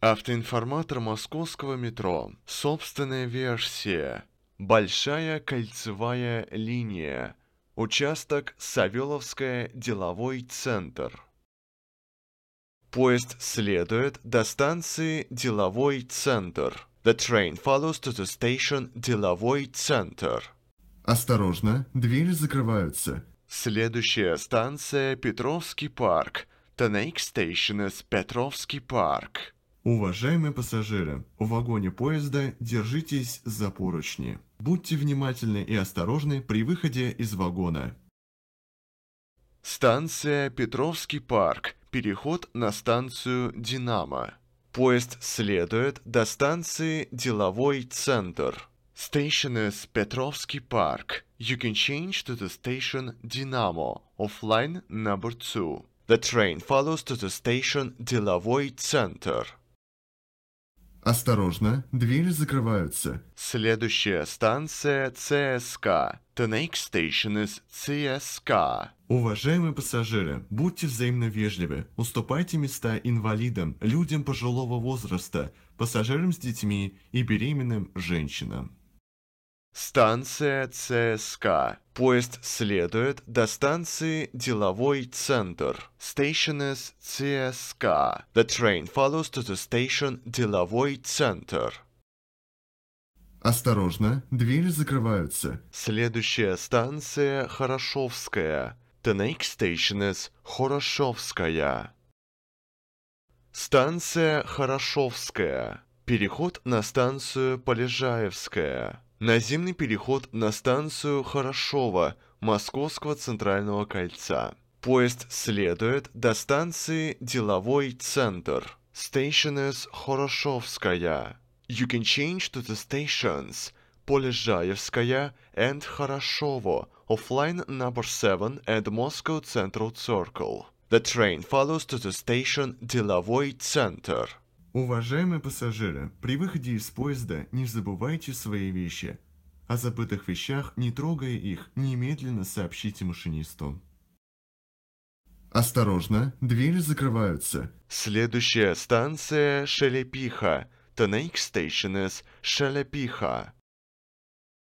Автоинформатор московского метро. Собственная версия. Большая кольцевая линия. Участок Савеловская деловой центр. Поезд следует до станции Деловой центр. The train follows to the station Деловой центр. Осторожно, двери закрываются. Следующая станция Петровский парк. The next station is Петровский парк. Уважаемые пассажиры, в вагоне поезда держитесь за поручни. Будьте внимательны и осторожны при выходе из вагона. Станция Петровский парк. Переход на станцию Динамо. Поезд следует до станции Деловой центр. Station is Petrovsky Park. You can change to the station Dynamo of line number 2. The train follows to the station Деловой центр. Осторожно, двери закрываются. Следующая станция ЦСК. The next station is CSK. Уважаемые пассажиры, будьте взаимно вежливы. Уступайте места инвалидам, людям пожилого возраста, пассажирам с детьми и беременным женщинам. Станция ЦСК. Поезд следует до станции Деловой центр. Station is CSK. The train follows to the station Деловой центр. Осторожно, двери закрываются. Следующая станция Хорошовская. The next station is Хорошовская. Станция Хорошовская. Переход на станцию Полежаевская. Наземный переход на станцию Хорошова Московского центрального кольца. Поезд следует до станции Деловой центр. Station is Хорошовская. You can change to the stations Полежаевская and Хорошово of line number 7 and Moscow Central Circle. The train follows to the station Деловой центр. Уважаемые пассажиры, при выходе из поезда не забывайте свои вещи. О забытых вещах, не трогая их, немедленно сообщите машинисту. Осторожно, двери закрываются. Следующая станция Шелепиха. The next station is Шелепиха.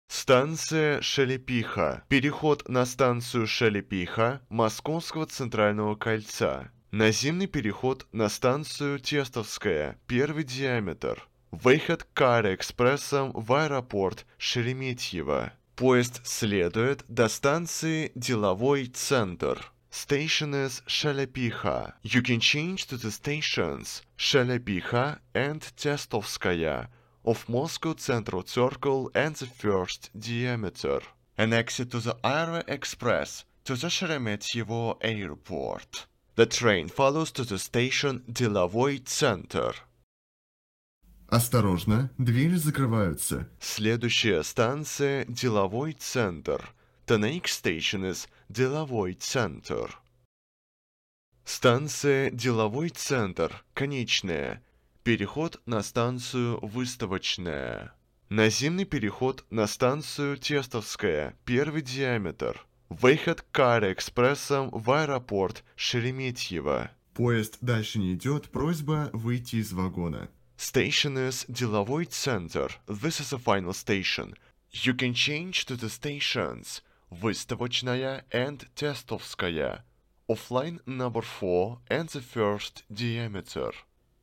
Станция Шелепиха. Переход на станцию Шелепиха Московского центрального кольца. Наземный переход на станцию Тестовская, первый диаметр. Выход Кара-экспрессом в аэропорт Шереметьево. Поезд следует до станции Деловой центр. Station is Шелепиха. You can change to the stations Шелепиха and Testovskaya of Moscow Central Circle and the first diameter. An exit to the Aero Express to the Sheremetyevo Airport. The train follows to the station Деловой центр. Осторожно, двери закрываются. Следующая станция Деловой центр. The next station is Деловой центр. Станция Деловой центр. Конечная. Переход на станцию Выставочная. Наземный переход на станцию Тестовская. Первый диаметр. Выход Кара-экспрессом в аэропорт Шереметьево. Поезд дальше не идет, просьба выйти из вагона. Station is Деловой центр. This is the final station. You can change to the stations Выставочная and Тестовская. Offline number 4 and the first diameter.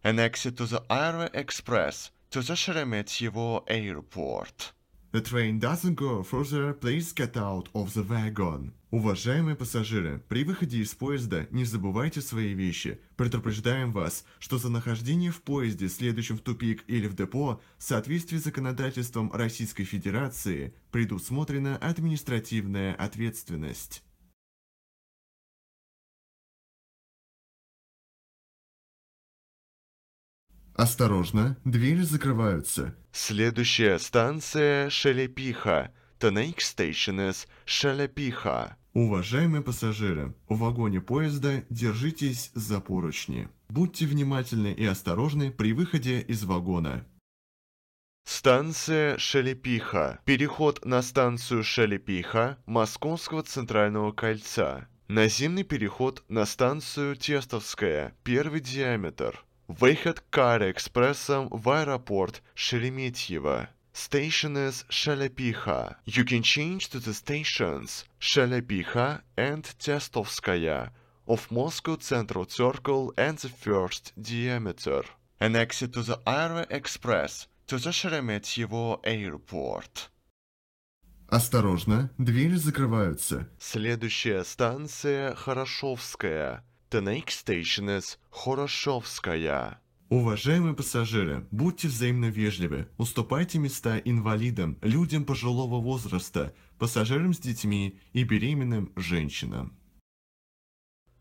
An exit to the Aero Express to the Sheremetyevo Airport. The train doesn't go further, please get out of the wagon. Уважаемые пассажиры, при выходе из поезда не забывайте свои вещи. Предупреждаем вас, что за нахождение в поезде, следующем в тупик или в депо, в соответствии с законодательством Российской Федерации, предусмотрена административная ответственность. Осторожно, двери закрываются. Следующая станция Шелепиха. The next station is Шелепиха. Уважаемые пассажиры, в вагоне поезда держитесь за поручни. Будьте внимательны и осторожны при выходе из вагона. Станция Шелепиха. Переход на станцию Шелепиха Московского центрального кольца. Наземный переход на станцию Тестовская, первый диаметр. Выход к Аэроэкспрессом в аэропорт Шереметьево. Station is Shelepikha. You can change to the stations Shelepikha and Testovskaya of Moscow Central Circle and the first diameter. An exit to the Aero Express to the Sheremetyevo Airport. Осторожно, двери закрываются. Следующая станция Хорошовская. The next station is Хорошовская. Уважаемые пассажиры, будьте взаимно вежливы, уступайте места инвалидам, людям пожилого возраста, пассажирам с детьми и беременным женщинам.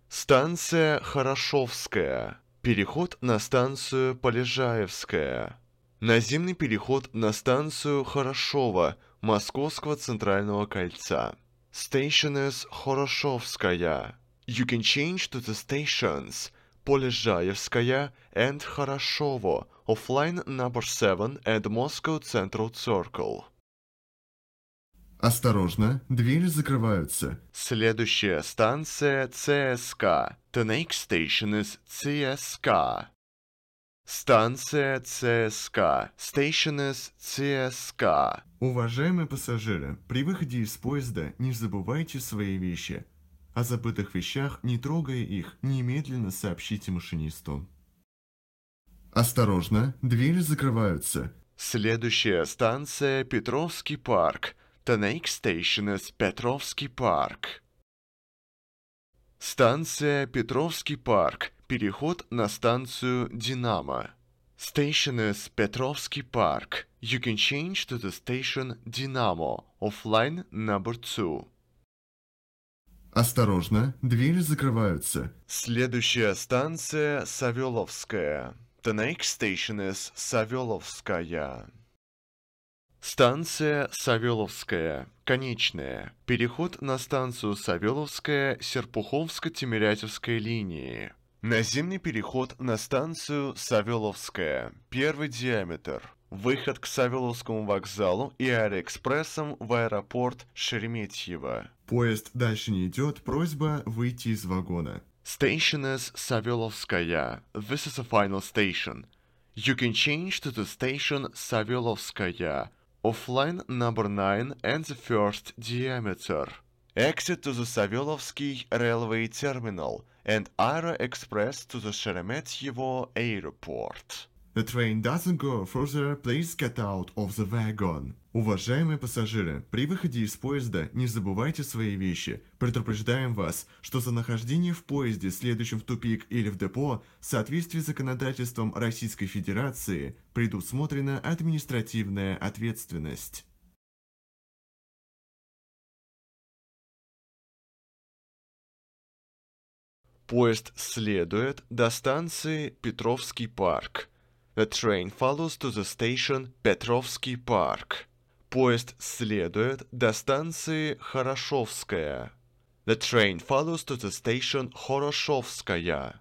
Станция Хорошовская. Переход на станцию Полежаевская. Наземный переход на станцию Хорошова Московского центрального кольца. Station is Хорошовская. You can change to the stations Полежаевская and Хорошово of line number 7 at Moscow Central Circle. Осторожно, двери закрываются. Следующая станция ЦСК. The next station is ЦСК. Станция ЦСК. Station is ЦСК. Уважаемые пассажиры, при выходе из поезда не забывайте свои вещи. О забытых вещах, не трогая их, немедленно сообщите машинисту. Осторожно, двери закрываются. Следующая станция Петровский парк. The next station is Петровский парк. Станция Петровский парк. Переход на станцию Динамо. Station is Петровский парк. You can change to the station Dynamo of line number 2. Осторожно, двери закрываются. Следующая станция Савеловская. The next station is Савеловская. Станция Савеловская. Конечная. Переход на станцию Савеловская Серпуховско-Тимирязевской линии. Наземный переход на станцию Савеловская. Первый диаметр. Выход к Савеловскому вокзалу и аэроэкспрессом в аэропорт Шереметьево. Поезд дальше не идет, просьба выйти из вагона. Station is Savelovskaya. This is the final station. You can change to the station Savelovskaya of line number 9 and the first diameter. Exit to the Savelovsky railway terminal and Aero Express to the Sheremetyevo airport. The train doesn't go further, please get out of the wagon. Уважаемые пассажиры, при выходе из поезда не забывайте свои вещи. Предупреждаем вас, что за нахождение в поезде, следующем в тупик или в депо, в соответствии с законодательством Российской Федерации, предусмотрена административная ответственность. Поезд следует до станции Петровский парк. The train follows to the station Petrovsky Park. Поезд следует до станции Хорошовская. The train follows to the station Хорошовская.